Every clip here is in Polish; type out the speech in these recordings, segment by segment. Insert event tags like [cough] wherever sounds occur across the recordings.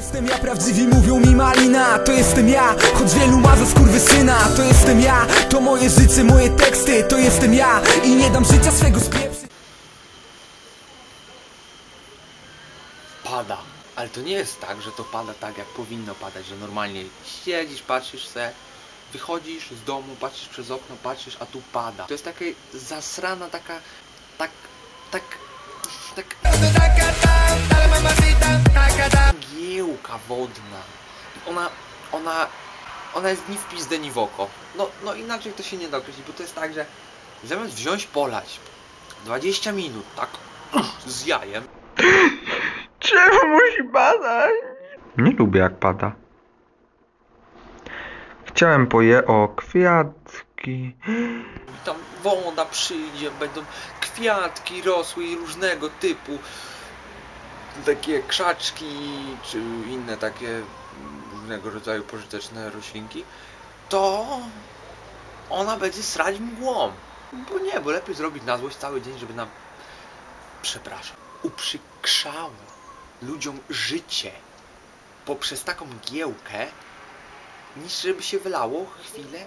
jestem ja, prawdziwi mówią mi malina To jestem ja, choć wielu ma za syna To jestem ja, to moje życie, moje teksty To jestem ja i nie dam życia swego spieprzyć pada. Ale to nie jest tak, że to pada tak, jak powinno padać, że normalnie siedzisz, patrzysz se, wychodzisz z domu, patrzysz przez okno, patrzysz, a tu pada. To jest taka zasrana, taka, tak, tak, tak... Giełka wodna. Ona, ona, ona jest ni w pizdę, ni w oko. No, no inaczej to się nie da określić, bo to jest tak, że zamiast wziąć polać 20 minut, tak, z jajem, [laughs] Czemu musi padać? Nie lubię jak pada. Chciałem poje o kwiatki. tam woda przyjdzie, będą kwiatki rosły i różnego typu takie krzaczki czy inne takie różnego rodzaju pożyteczne roślinki, to ona będzie srać mgłą. Bo nie, bo lepiej zrobić na złość cały dzień, żeby nam, przepraszam, uprzykrzało ludziom życie poprzez taką giełkę, niż żeby się wylało chwilę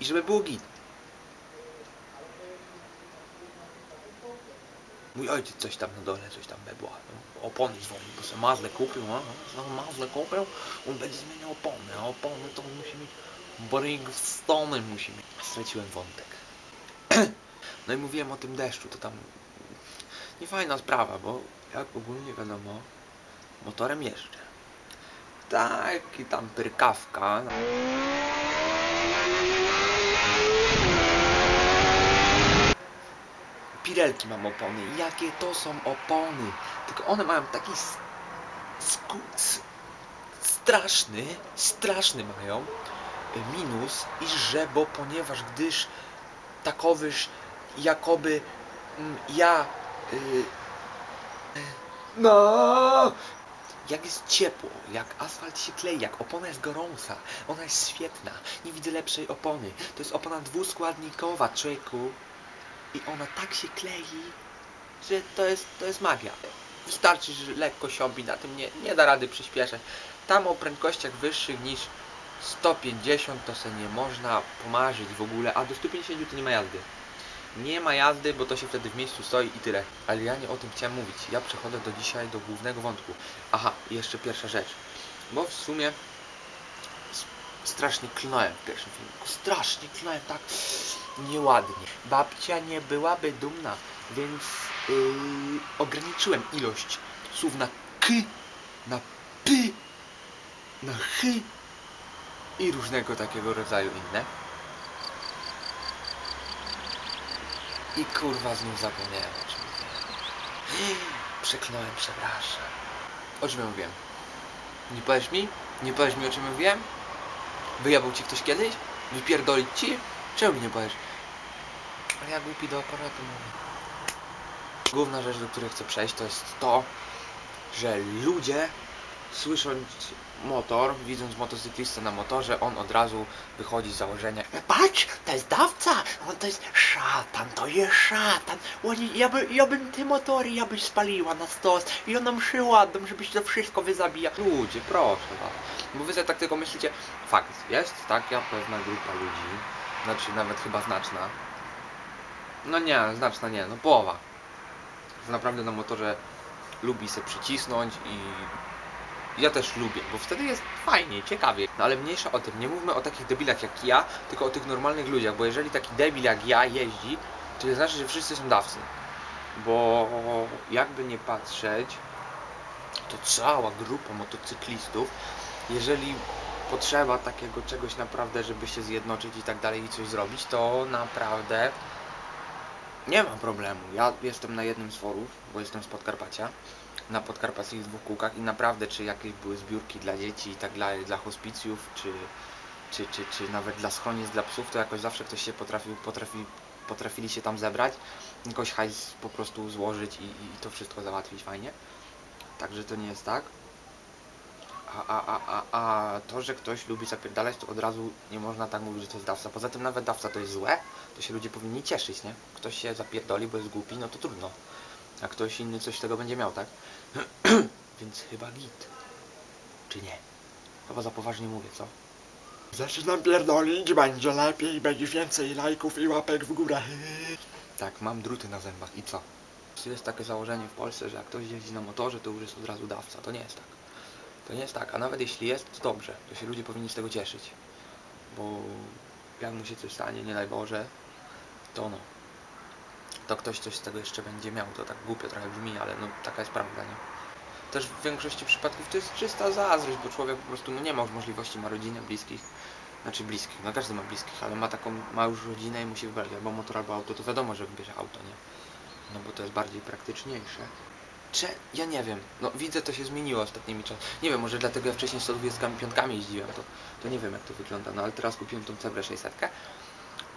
i żeby było git. Mój ojciec coś tam na dole, coś tam bebła. Opony dzwoni, bo sobie mazle kupił, a? No, mazle kupił, on będzie zmieniał opony, a opony to musi mieć Bringstone musi mieć. Straciłem wątek. [clears throat] No i mówiłem o tym deszczu, to tam niefajna sprawa, bo jak ogólnie wiadomo, motorem jeżdżę. Tak, i tam pyrkawka. Pirelki mam opony. Jakie to są opony? Tylko one mają taki straszny, straszny mają y, minus, iż że, bo ponieważ gdyż takowyż jakoby mm, ja y, no jak jest ciepło, jak asfalt się klei, jak opona jest gorąca, ona jest świetna, nie widzę lepszej opony. To jest opona dwuskładnikowa, człowieku. I ona tak się klei, że to jest, to jest magia. Wystarczy, że lekko siąbi na tym, nie, nie da rady przyspieszać. Tam o prędkościach wyższych niż 150 to se nie można pomarzyć w ogóle, a do 150 to nie ma jazdy. Nie ma jazdy, bo to się wtedy w miejscu stoi i tyle. Ale ja nie o tym chciałem mówić. Ja przechodzę do dzisiaj do głównego wątku. Aha, jeszcze pierwsza rzecz. Bo w sumie strasznie klnąłem w pierwszym filmiku. Strasznie klnąłem tak nieładnie. Babcia nie byłaby dumna, więc yy, ograniczyłem ilość słów na k, na p, na ch i różnego takiego rodzaju inne. I kurwa znów zapomniałem o czym mówiłem. Przeklnąłem, przepraszam. O czym ja mówiłem? Nie powiesz mi? Nie powiesz mi o czym mówiłem? Wyjebał ci ktoś kiedyś? Wypierdolić ci? Czemu nie powiesz? Ale ja głupi do aparatu mówię. Główna rzecz, do której chcę przejść, to jest to, że ludzie słysząc motor, widząc motocyklistę na motorze, on od razu wychodzi z założenia Patrz, to jest dawca, on to jest szatan, to jest szatan. Oni, ja, by, ja bym te motory, ja byś spaliła na stos i ona mszy ładną, żebyś to wszystko wyzabija. Ludzie, proszę was. Bo wy sobie tak tylko myślicie, fakt, jest taka pewna grupa ludzi, znaczy nawet chyba znaczna. No nie, znaczna nie, no połowa. Naprawdę na motorze lubi się przycisnąć i ja też lubię, bo wtedy jest fajnie, ciekawie. No ale mniejsza o tym, nie mówmy o takich debilach jak ja, tylko o tych normalnych ludziach, bo jeżeli taki debil jak ja jeździ, to nie znaczy, że wszyscy są dawcy. Bo jakby nie patrzeć, to cała grupa motocyklistów, jeżeli potrzeba takiego czegoś naprawdę, żeby się zjednoczyć i tak dalej i coś zrobić, to naprawdę nie ma problemu. Ja jestem na jednym z forów, bo jestem z Podkarpacia, na podkarpackich dwóch kółkach i naprawdę czy jakieś były zbiórki dla dzieci i tak dalej, dla hospicjów, czy, czy, czy, czy nawet dla schronisk dla psów, to jakoś zawsze ktoś się potrafił, potrafi, potrafili się tam zebrać, jakoś hajs po prostu złożyć i, i to wszystko załatwić fajnie. Także to nie jest tak. A, a, a, a, a to, że ktoś lubi zapierdalać, to od razu nie można tak mówić, że to jest dawca. Poza tym nawet dawca to jest złe, to się ludzie powinni cieszyć, nie? Ktoś się zapierdoli, bo jest głupi, no to trudno. A ktoś inny coś z tego będzie miał, tak? [clears throat] Więc chyba git. Czy nie? Chyba za poważnie mówię, co? Zaczynam pierdolić, będzie lepiej, będzie więcej lajków i łapek w górę. [laughs] Tak, mam druty na zębach i co? Jest takie założenie w Polsce, że jak ktoś jeździ na motorze, to już jest od razu dawca. To nie jest tak. To nie jest tak, a nawet jeśli jest, to dobrze. To się ludzie powinni z tego cieszyć. Bo jak mu się coś stanie, nie daj Boże, to no. To ktoś coś z tego jeszcze będzie miał. To tak głupio trochę brzmi, ale no taka jest prawda, nie? Też w większości przypadków to jest czysta zazdrość, bo człowiek po prostu no, nie ma już możliwości, ma rodzinę, bliskich. Znaczy bliskich, no każdy ma bliskich, ale ma taką, ma już rodzinę i musi wybrać albo motor, albo auto, to wiadomo, że wybierze auto, nie? No bo to jest bardziej praktyczniejsze. Czy, ja nie wiem, no widzę to się zmieniło ostatnimi czasami. Nie wiem, może dlatego ja wcześniej 125 jeździłem, to, to nie wiem jak to wygląda, no ale teraz kupiłem tą Cebrę 600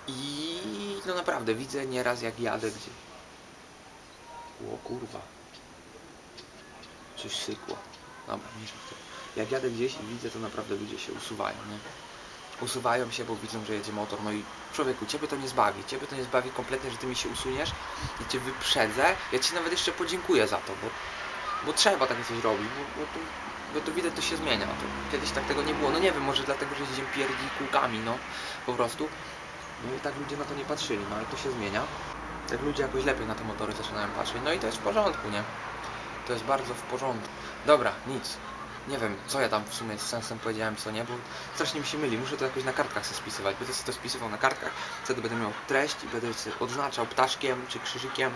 i no naprawdę widzę nieraz jak jadę gdzie... O kurwa. Coś sykło. Dobra, mniejsza tym. Jak jadę gdzieś i widzę, to naprawdę ludzie się usuwają, nie? Usuwają się, bo widzą, że jedzie motor, no i człowieku, ciebie to nie zbawi, ciebie to nie zbawi kompletnie, że ty mi się usuniesz i cię wyprzedzę, ja ci nawet jeszcze podziękuję za to, bo, bo trzeba takie coś robić, bo, bo, to, bo to widać, to się zmienia, to kiedyś tak tego nie było, no nie wiem, może dlatego, że jeździłem pierdzi kółkami, no, po prostu, no i tak ludzie na to nie patrzyli, no ale to się zmienia, tak ludzie jakoś lepiej na te motory zaczynają patrzeć, no i to jest w porządku, nie? To jest bardzo w porządku. Dobra, nic. Nie wiem, co ja tam w sumie z sensem powiedziałem, co nie, bo strasznie mi się myli. Muszę to jakoś na kartkach sobie spisywać. Będę sobie to spisywał na kartkach, wtedy będę miał treść i będę sobie odznaczał ptaszkiem czy krzyżykiem,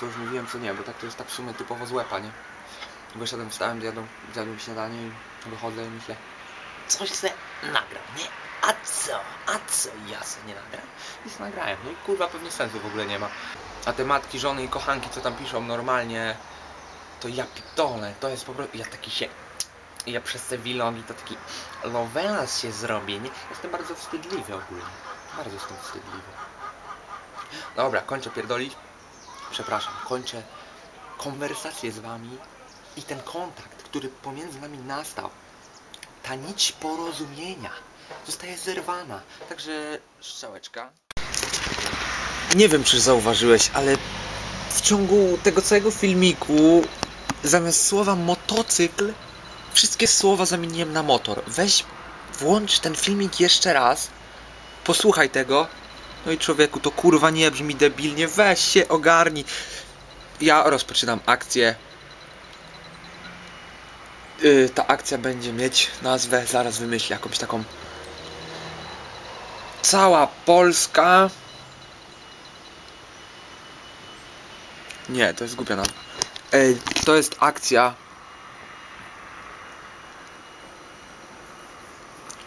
co już mówiłem, co nie, bo tak to jest tak w sumie typowo z łepa, nie? Wyszedłem, wstałem, zjadłem, zjadłem śniadanie i wychodzę i myślę, Coś se nagram, nie? A co? A co ja se nie nagram? nic nagrałem. No i kurwa pewnie sensu w ogóle nie ma. A te matki, żony i kochanki, co tam piszą normalnie, to ja pitole, to jest po prostu, ja taki się, ja przez te vlogi to taki lovelas się zrobię, nie? Jestem bardzo wstydliwy ogólnie, bardzo jestem wstydliwy. Dobra, kończę pierdolić, przepraszam, kończę konwersację z wami i ten kontakt, który pomiędzy nami nastał, ta nić porozumienia zostaje zerwana, także strzałeczka. Nie wiem, czy zauważyłeś, ale w ciągu tego całego filmiku zamiast słowa motocykl wszystkie słowa zamieniłem na motor. Weź, włącz ten filmik jeszcze raz, posłuchaj tego. No i człowieku, to kurwa nie brzmi debilnie, weź się ogarnij. Ja rozpoczynam akcję. Yy, ta akcja będzie mieć nazwę, zaraz wymyślę jakąś taką. Cała Polska. Nie, to jest głupia nazwa. Ej, to jest akcja.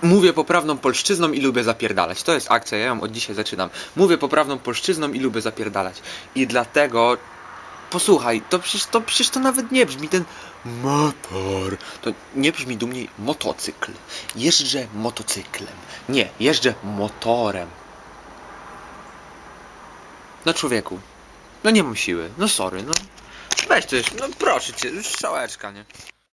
Mówię poprawną polszczyzną i lubię zapierdalać. To jest akcja, ja ją od dzisiaj zaczynam. Mówię poprawną polszczyzną i lubię zapierdalać. I dlatego. Posłuchaj, to przecież to, przecież to nawet nie brzmi ten motor. To nie brzmi dumniej motocykl. Jeżdżę motocyklem. Nie, jeżdżę motorem. No człowieku, no nie mam siły. No sorry, no. Weź już, no proszę cię, już strzałeczka, nie?